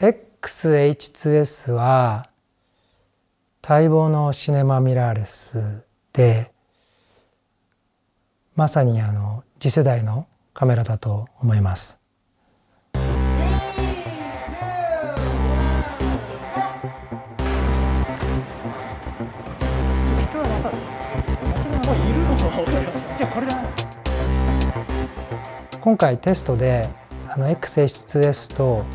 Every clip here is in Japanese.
XH2S は待望のシネマミラーレスでまさにあの次世代のカメラだと思います。今回テストであの XH2S と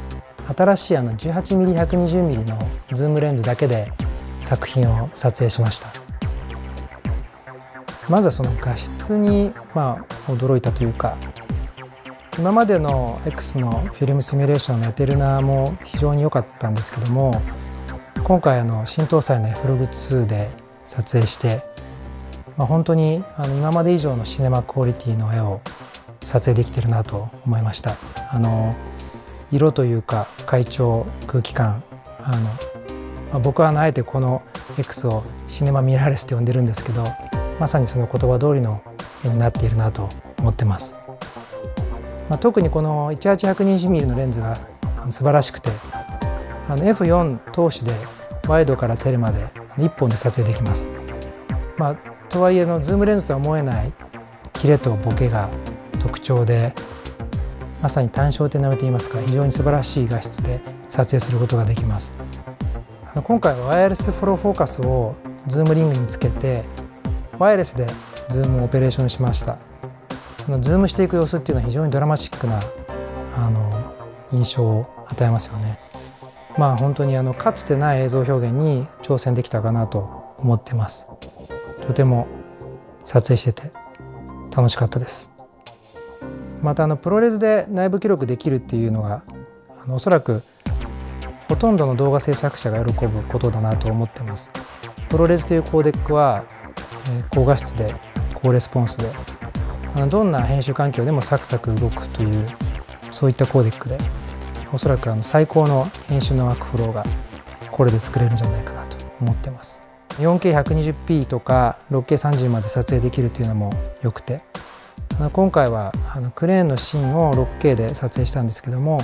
新しいあの 18mm120mm のズームレンズだけで作品を撮影しました。まずはその画質にまあ驚いたというか今までの X のフィルムシミュレーションのエテルナも非常に良かったんですけども今回あの新搭載の F-Log2 で撮影して、まあ、本当にあの今まで以上のシネマクオリティの絵を撮影できてるなと思いました。あの色というか階調空気感あの、まあ、僕はあえてこの X をシネマミラーレスって呼んでるんですけどまさにその言葉通りの絵になっているなと思ってます、まあ、特にこの 18120mm のレンズが素晴らしくてあの F4 投資でワイドからテレまで1本で撮影できます、まあ、とはいえのズームレンズとは思えないキレとボケが特徴でまさに単焦点並みといいますか非常に素晴らしい画質で撮影することができます。あの今回はワイヤレスフォローフォーカスをズームリングにつけてワイヤレスでズームをオペレーションしました。あのズームしていく様子っていうのは非常にドラマチックなあの印象を与えますよね。まあ本当にあのかつてない映像表現に挑戦できたかなと思ってます。とても撮影してて楽しかったです。またあのプロレスで内部記録できるっていうのがあのおそらくほとんどの動画制作者が喜ぶことだなと思ってます。プロレスというコーデックは、えー、高画質で高レスポンスであのどんな編集環境でもサクサク動くというそういったコーデックでおそらくあの最高の編集のワークフローがこれで作れるんじゃないかなと思ってます。4K120p とか 6K30 まで撮影できるというのも良くてあの今回はあのクレーンのシーンを 6K で撮影したんですけども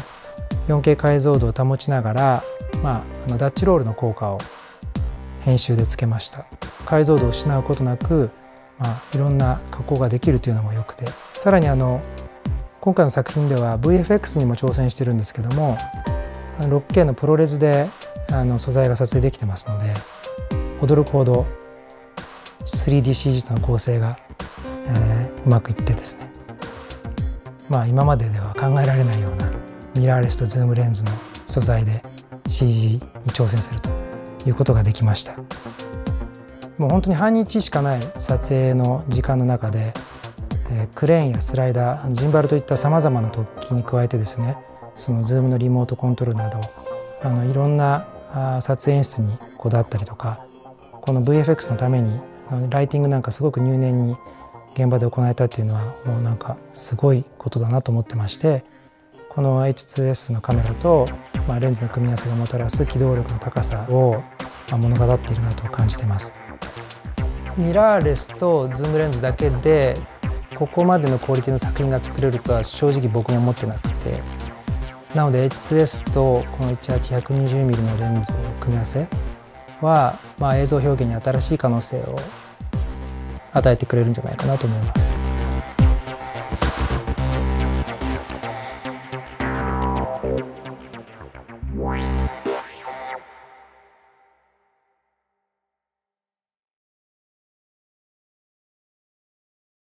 4K 解像度を保ちながら、まあ、あのダッチロールの効果を編集でつけました。解像度を失うことなく、まあ、いろんな加工ができるというのもよくてさらにあの今回の作品では VFX にも挑戦してるんですけども 6K の ProRes であの素材が撮影できてますので驚くほど 3DCG との合成がえー、うまくいってですね。まあ今まででは考えられないようなミラーレスとズームレンズの素材で CG に挑戦するということができました。もう本当に半日しかない撮影の時間の中で、えー、クレーンやスライダージンバルといったさまざまな特機に加えてですねそのズームのリモートコントロールなどあのいろんなあ撮影演出にこだわったりとかこの VFX のためにライティングなんかすごく入念に現場で行えたっていうのはもうなんかすごいことだなと思ってましてこの H2S のカメラと、まあ、レンズの組み合わせがもたらす機動力の高さを、まあ、物語っているなと感じてます。ミラーレスとズームレンズだけでここまでのクオリティの作品が作れるとは正直僕も思ってなくてなので H2S とこの 18120mm のレンズの組み合わせは、まあ、映像表現に新しい可能性を与えてくれるんじゃないかなと思います。